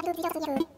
家都比较自由。